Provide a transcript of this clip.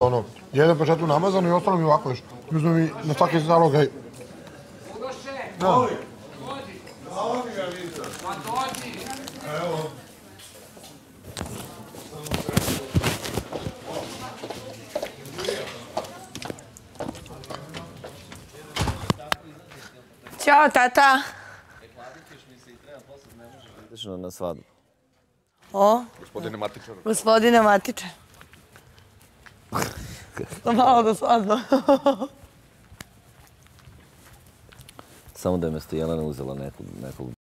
ono, jedan pešetu namazano i ostalo mi ovako još. Uzme mi na svaki zalogaj. Da. Ćao, tata. Na svadbu. O, Gospodine Matičar. gospodine Matiče. Malo do svadba. Samo da je mesto Jelena uzela nekog, nekog